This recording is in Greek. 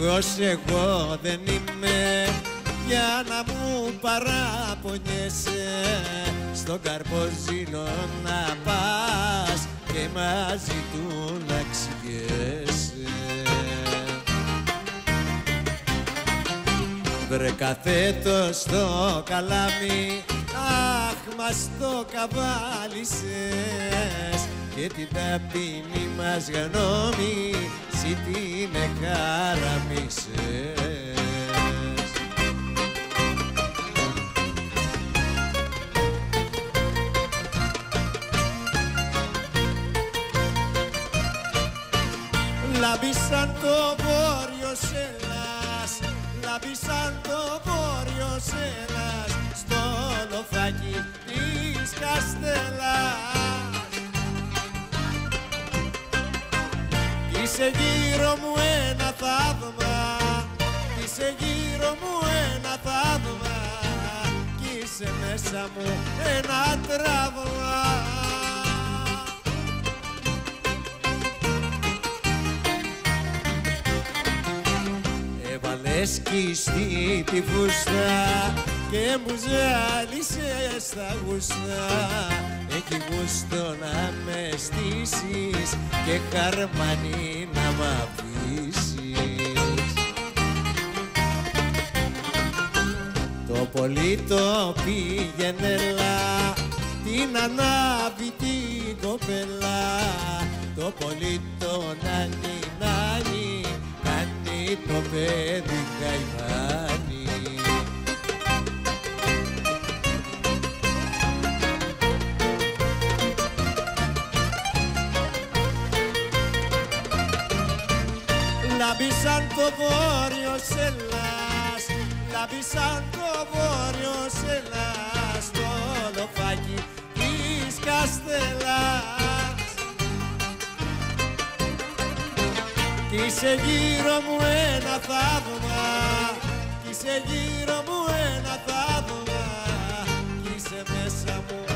Φτωχός εγώ δεν είμαι για να μου παραπονιέσαι. Στον καρποζήλο να πας και μαζί του να ξηγέσαι Βρε καθέτο στο καλάμι αχ μας το καβάλισες. Και την ταπεινή μας γνώμη Λάμπει σαν το βόρειο σέλας Λάμπει σαν το βόρειο σέλας Στο λοφάκι της Καστελάς Είσαι γύρω μου ένα θαύμα Είσαι γύρω μου ένα θαύμα Κι είσαι μέσα μου ένα τραύμα σκιστεί τη φούστα και μου ζάλισες στα γούστα. Έχει γούστο να με στήσεις και χαρμανή να μ' αφήσεις. Το πολύ το πήγαινελά την ανάβει την κοπελά το πολύ το νάνι νάνι το παιδί καημάνι. Λάμπει σαν το βόρειο σελάς Λάμπει σαν το βόρειο σελάς Το λοφάκι της Καστελάς Κι σε γύρω μου ένα θαύμα. Κι σε γύρω μου ένα θαύμα. Κι σε μέσα μου